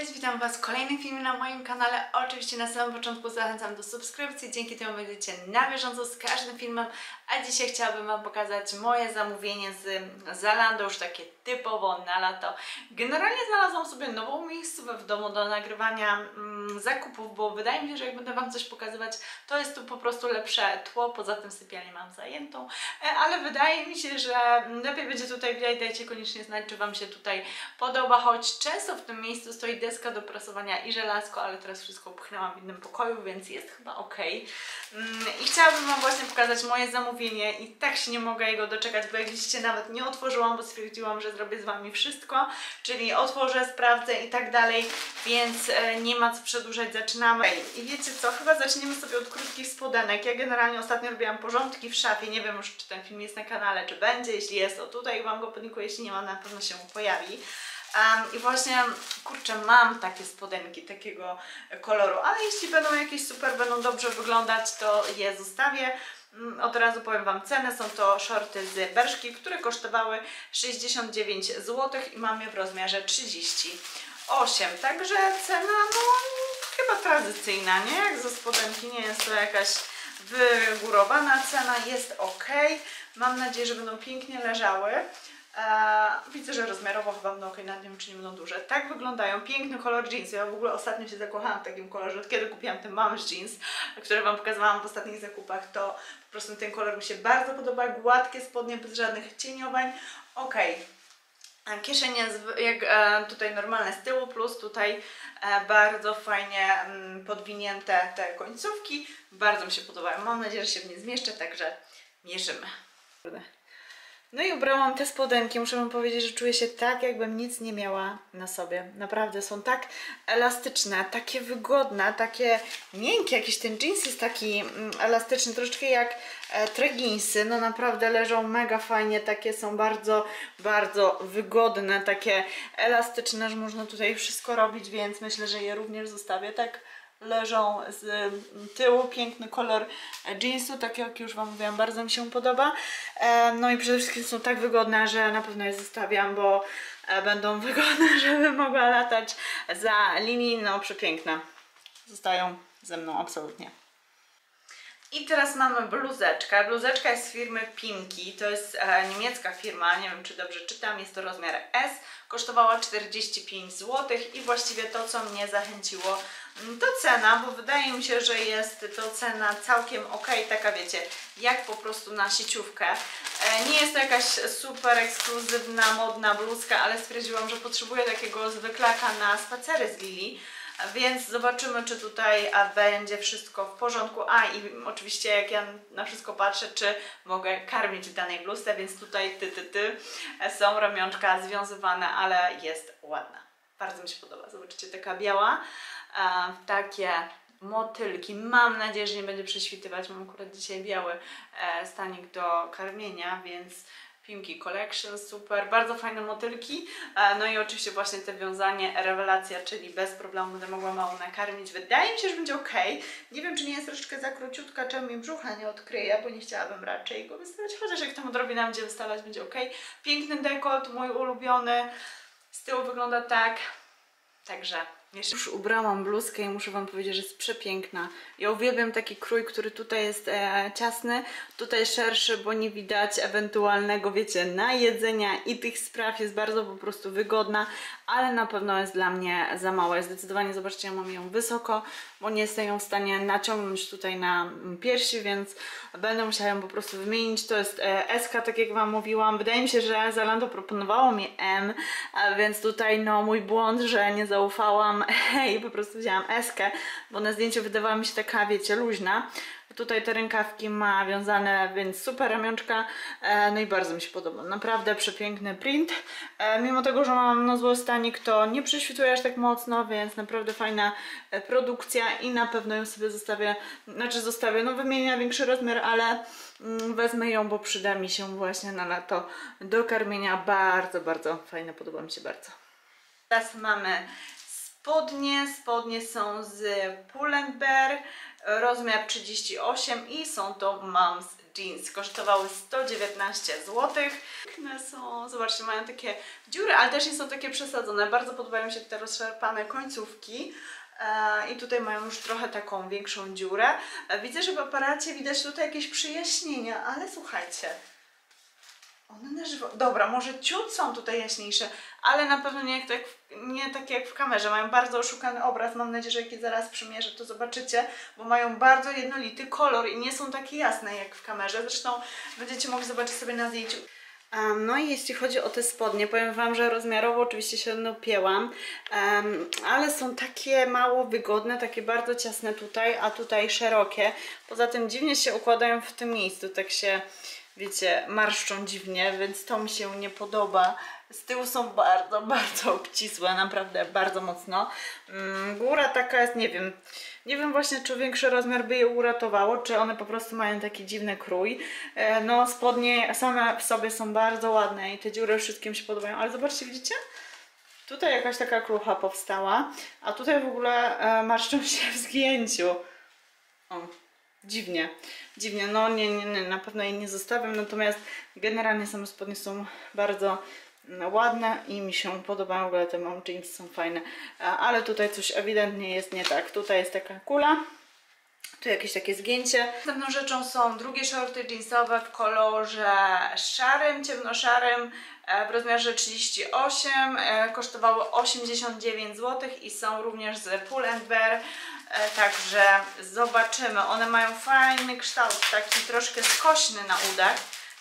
Cześć, witam Was w kolejnym filmie na moim kanale. Oczywiście na samym początku zachęcam do subskrypcji, dzięki temu będziecie na bieżąco z każdym filmem. A dzisiaj chciałabym Wam pokazać moje zamówienie z Zalando, już takie typowo na lato. Generalnie znalazłam sobie nową miejscówkę w domu do nagrywania mm, zakupów, bo wydaje mi się, że jak będę Wam coś pokazywać, to jest tu po prostu lepsze tło. Poza tym sypialnię mam zajętą, e, ale wydaje mi się, że lepiej będzie tutaj widać. Dajcie koniecznie znać, czy Wam się tutaj podoba, choć często w tym miejscu stoi deska do prasowania i żelazko, ale teraz wszystko upchnęłam w innym pokoju, więc jest chyba ok. I chciałabym Wam właśnie pokazać moje zamówienie i tak się nie mogę jego doczekać, bo jak widzicie nawet nie otworzyłam, bo stwierdziłam, że zrobię z Wami wszystko, czyli otworzę, sprawdzę i tak dalej, więc e, nie ma co przedłużać, zaczynamy. I wiecie co, chyba zaczniemy sobie od krótkich spodenek. Ja generalnie ostatnio robiłam porządki w szafie, nie wiem już czy ten film jest na kanale, czy będzie, jeśli jest, to tutaj Wam go podlinkuję, jeśli nie ma, na pewno się pojawi. Um, I właśnie, kurczę, mam takie spodenki takiego koloru, ale jeśli będą jakieś super, będą dobrze wyglądać, to je zostawię. Um, od razu powiem Wam cenę, są to shorty z Berszki, które kosztowały 69 zł i mam je w rozmiarze 38, także cena no chyba tradycyjna, nie? Jak ze spodenki nie jest to jakaś wygórowana cena, jest ok. Mam nadzieję, że będą pięknie leżały. Eee, widzę, że rozmiarowo chyba będą ok, nad wiem czy nie będą duże. Tak wyglądają, piękny kolor jeans. Ja w ogóle ostatnio się zakochałam w takim kolorze, od kiedy kupiłam ten Mams jeans, który Wam pokazywałam w ostatnich zakupach, to po prostu ten kolor mi się bardzo podoba, gładkie spodnie, bez żadnych cieniowań. Ok. Kieszenie jak e, tutaj normalne z tyłu, plus tutaj e, bardzo fajnie mm, podwinięte te końcówki. Bardzo mi się podobają. Mam nadzieję, że się w nie zmieszczę, także mierzymy. No i ubrałam te spodenki. Muszę Wam powiedzieć, że czuję się tak, jakbym nic nie miała na sobie. Naprawdę są tak elastyczne, takie wygodne, takie miękkie. Jakiś ten jeans jest taki mm, elastyczny, troszeczkę jak e, treginsy. No naprawdę leżą mega fajnie, takie są bardzo, bardzo wygodne, takie elastyczne, że można tutaj wszystko robić, więc myślę, że je również zostawię tak leżą z tyłu, piękny kolor jeansu, tak jak już Wam mówiłam, bardzo mi się podoba. E, no i przede wszystkim są tak wygodne, że na pewno je zostawiam, bo e, będą wygodne, żeby mogła latać za linii, no przepiękne. Zostają ze mną absolutnie. I teraz mamy bluzeczkę. Bluzeczka jest z firmy Pinki. To jest e, niemiecka firma, nie wiem czy dobrze czytam, jest to rozmiar S. Kosztowała 45 zł i właściwie to, co mnie zachęciło, mm, to cena, bo wydaje mi się, że jest to cena całkiem ok, taka wiecie, jak po prostu na sieciówkę. E, nie jest to jakaś super ekskluzywna, modna bluzka, ale stwierdziłam, że potrzebuję takiego zwyklaka na spacery z Lili więc zobaczymy, czy tutaj będzie wszystko w porządku. A i oczywiście jak ja na wszystko patrzę, czy mogę karmić w danej bluzce, więc tutaj ty, ty, ty są ramionczka związywane, ale jest ładna. Bardzo mi się podoba. Zobaczycie, taka biała, e, takie motylki. Mam nadzieję, że nie będzie prześwitywać. Mam akurat dzisiaj biały e, stanik do karmienia, więc Pinky Collection, super, bardzo fajne motylki. E, no i oczywiście właśnie te wiązanie, rewelacja, czyli bez problemu będę mogła mało nakarmić. Wydaje mi się, że będzie ok. Nie wiem, czy nie jest troszeczkę za króciutka, czemu mi brzucha nie odkryje, bo nie chciałabym raczej go wystawiać, chociaż jak tam odrobinę będzie wystawać, będzie ok. Piękny dekolt, mój ulubiony. Z tyłu wygląda tak. Także już ubrałam bluzkę i muszę Wam powiedzieć, że jest przepiękna. Ja uwielbiam taki krój, który tutaj jest e, ciasny, tutaj szerszy, bo nie widać ewentualnego, wiecie, na jedzenia i tych spraw. Jest bardzo po prostu wygodna, ale na pewno jest dla mnie za mała. Zdecydowanie, zobaczcie, ja mam ją wysoko, bo nie jestem ją w stanie naciągnąć tutaj na piersi, więc będę musiała ją po prostu wymienić. To jest e, SK, tak jak Wam mówiłam. Wydaje mi się, że Zalando proponowało mi M, więc tutaj no mój błąd, że nie zaufałam i po prostu wzięłam eskę, bo na zdjęciu wydawała mi się taka, wiecie, luźna. Tutaj te rękawki ma wiązane, więc super ramionczka, e, no i bardzo mi się podoba. Naprawdę przepiękny print. E, mimo tego, że mam na zły stanik, to nie prześwituje aż tak mocno, więc naprawdę fajna e, produkcja i na pewno ją sobie zostawię, znaczy zostawię, no wymienię większy rozmiar, ale mm, wezmę ją, bo przyda mi się właśnie na lato do karmienia. Bardzo, bardzo fajne, podoba mi się bardzo. Teraz mamy spodnie. Spodnie są z Pull&Bear, rozmiar 38 i są to Moms Jeans. Kosztowały 119 zł. Piękne są, zobaczcie, mają takie dziury, ale też nie są takie przesadzone. Bardzo podobają się te rozszarpane końcówki. E, I tutaj mają już trochę taką większą dziurę. E, Widzę, że w aparacie widać tutaj jakieś przyjaśnienia, ale słuchajcie, one na żywo. Dobra, może ciut są tutaj jaśniejsze, ale na pewno nie, nie takie jak w kamerze. Mają bardzo oszukany obraz. Mam nadzieję, że je zaraz przymierzę, to zobaczycie, bo mają bardzo jednolity kolor i nie są takie jasne jak w kamerze. Zresztą będziecie mogli zobaczyć sobie na zdjęciu. No i jeśli chodzi o te spodnie, powiem Wam, że rozmiarowo oczywiście się napięłam, um, ale są takie mało wygodne, takie bardzo ciasne tutaj, a tutaj szerokie. Poza tym dziwnie się układają w tym miejscu, tak się, wiecie, marszczą dziwnie, więc to mi się nie podoba. Z tyłu są bardzo, bardzo obcisłe, naprawdę bardzo mocno. Um, góra taka jest, nie wiem, nie wiem właśnie, czy większy rozmiar by je uratowało, czy one po prostu mają taki dziwny krój. E, No, spodnie same w sobie są bardzo ładne i te dziury wszystkim się podobają, ale zobaczcie, widzicie? Tutaj jakaś taka krucha powstała, a tutaj w ogóle e, marszczą się w zgięciu. O, dziwnie, dziwnie, no nie, nie, nie, na pewno jej nie zostawiam, natomiast generalnie same spodnie są bardzo mm, ładne i mi się podobają, w ogóle te mom jeans są fajne, E, ale tutaj coś ewidentnie jest nie tak. Tutaj jest taka kula, tu jakieś takie zgięcie. Następną rzeczą są drugie shorty jeansowe w kolorze szarym, ciemnoszarym, w rozmiarze 38. e, Kosztowały 89 zł i są również z Pull&Bear. e, Także zobaczymy. One mają fajny kształt, taki troszkę skośny na udach.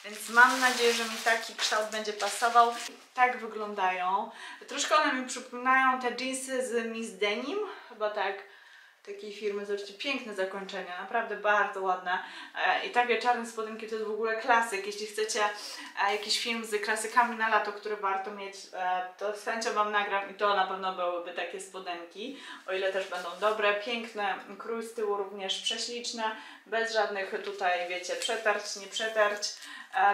Więc mam nadzieję, że mi taki kształt będzie pasował. Tak wyglądają. Troszkę one mi przypominają te jeansy z Miss Denim, chyba tak takiej firmy. Zobaczcie, piękne zakończenia, naprawdę bardzo ładne. E, I takie czarne spodenki to jest w ogóle klasyk. Jeśli chcecie e, jakiś film z klasykami na lato, który warto mieć, e, to z chęcią Wam nagram i to na pewno byłyby takie spodenki. O ile też będą dobre, piękne, krój z tyłu również prześliczne, bez żadnych tutaj, wiecie, przetarć, nie przetarć.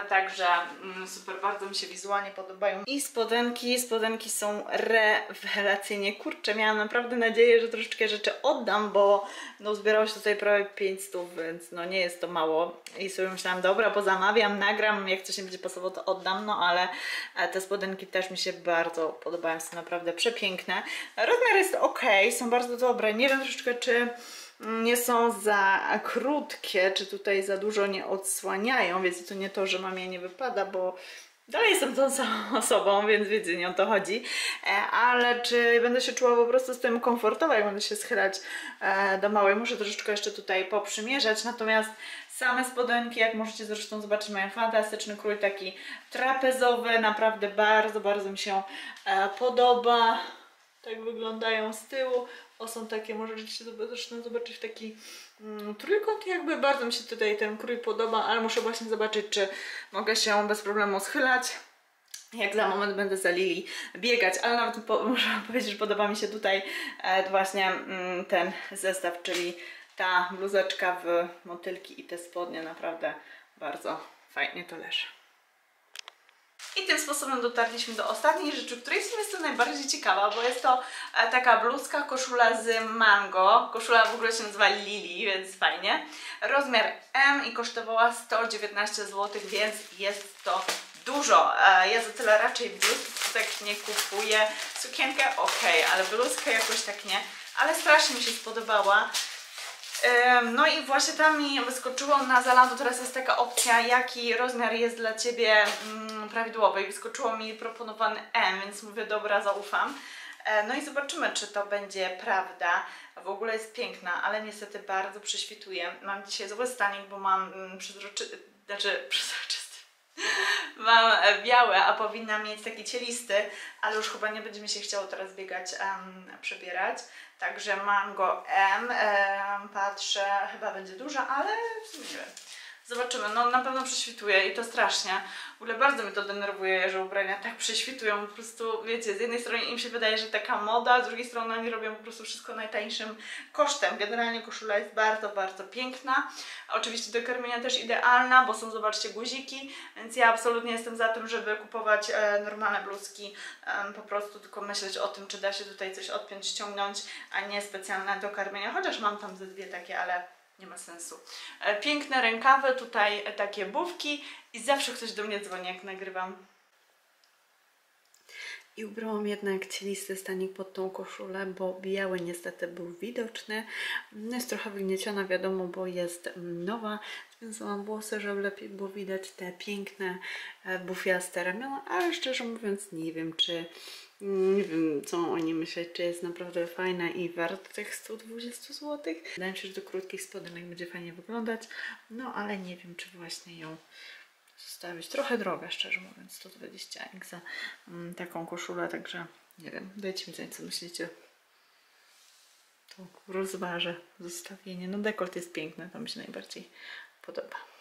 Także mm, super, bardzo mi się wizualnie podobają. I spodenki, spodenki są rewelacyjnie. Kurczę, miałam naprawdę nadzieję, że troszeczkę rzeczy oddam, bo no zbierało się tutaj prawie 500, więc no nie jest to mało. I sobie myślałam, dobra, bo zamawiam, nagram, jak coś nie będzie pasowało, to oddam, no ale e, te spodenki też mi się bardzo podobają, są naprawdę przepiękne. Rozmiar jest ok, są bardzo dobre. Nie wiem troszeczkę, czy nie są za krótkie, czy tutaj za dużo nie odsłaniają, więc to nie to, że mamie nie wypada, bo dalej jestem tą samą osobą, więc wiecie, nie o to chodzi, E, ale czy będę się czuła po prostu z tym komfortowo, jak będę się schylać e, do małej, muszę troszeczkę jeszcze tutaj poprzymierzać, natomiast same spodenki, jak możecie zresztą zobaczyć, mają fantastyczny krój, taki trapezowy, naprawdę bardzo, bardzo mi się e, podoba. Tak wyglądają z tyłu. Są takie, możecie zresztą zobaczyć taki mm, trójkąt jakby. Bardzo mi się tutaj ten krój podoba, ale muszę właśnie zobaczyć, czy mogę się bez problemu schylać. Jak za moment będę za Lili biegać, ale nawet po, muszę powiedzieć, że podoba mi się tutaj e, właśnie mm, ten zestaw, czyli ta bluzeczka w motylki i te spodnie naprawdę bardzo fajnie to leży. I tym sposobem dotarliśmy do ostatniej rzeczy, której w sumie jestem najbardziej ciekawa, bo jest to e, taka bluzka, koszula z mango. Koszula w ogóle się nazywa Lili, więc fajnie. Rozmiar M i kosztowała 119 zł, więc jest to dużo. E, Ja za tyle raczej bluzki tak nie kupuję. Sukienkę ok, ale bluzkę jakoś tak nie. Ale strasznie mi się spodobała. No i właśnie tam mi wyskoczyło na Zalando, teraz jest taka opcja, jaki rozmiar jest dla Ciebie mm, prawidłowy i wyskoczyło mi proponowany M, więc mówię, dobra, zaufam. E, No i zobaczymy, czy to będzie prawda. W ogóle jest piękna, ale niestety bardzo prześwituje. Mam dzisiaj zły stanik, bo mam mm, przezroczy... znaczy przezroczysty. Mam e, białe, a powinna mieć taki cielisty, ale już chyba nie będzie mi się chciało teraz biegać, em, przebierać. Także mam go M, em, patrzę, chyba będzie duża, ale nie wiem. Zobaczymy, no na pewno prześwituje i to strasznie. W ogóle bardzo mnie to denerwuje, że ubrania tak prześwitują. Po prostu, wiecie, z jednej strony im się wydaje, że taka moda, z drugiej strony oni robią po prostu wszystko najtańszym kosztem. Generalnie koszula jest bardzo, bardzo piękna. Oczywiście do karmienia też idealna, bo są, zobaczcie, guziki, więc ja absolutnie jestem za tym, żeby kupować e, normalne bluzki, em, po prostu tylko myśleć o tym, czy da się tutaj coś odpiąć, ściągnąć, a nie specjalne do karmienia, chociaż mam tam ze dwie takie, ale nie ma sensu. E, Piękne rękawy, tutaj e, takie bówki i zawsze ktoś do mnie dzwoni, jak nagrywam. I ubrałam jednak cielisty stanik pod tą koszulę, bo biały niestety był widoczny. No Jest trochę wygnieciona, wiadomo, bo jest nowa. Związałam włosy, żeby lepiej było widać te piękne, e, bufiaste ramiona, ale szczerze mówiąc nie wiem, czy nie wiem, co o niej myśleć, czy jest naprawdę fajna i warta tych 120 zł. Wydaje mi się, że do krótkich spodenek będzie fajnie wyglądać, no ale nie wiem, czy właśnie ją zostawić. Trochę droga, szczerze mówiąc, 120 jak za mm, taką koszulę, także nie wiem, dajcie mi znać, co myślicie. To rozważę zostawienie. No dekolt jest piękny, to mi się najbardziej podoba.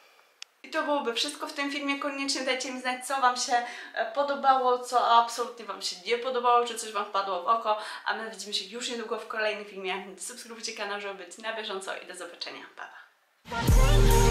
I to byłoby wszystko w tym filmie. Koniecznie dajcie mi znać, co Wam się e, podobało, co absolutnie Wam się nie podobało, czy coś Wam wpadło w oko. A my widzimy się już niedługo w kolejnym filmie. Subskrybujcie kanał, żeby być na bieżąco i do zobaczenia. Pa, pa.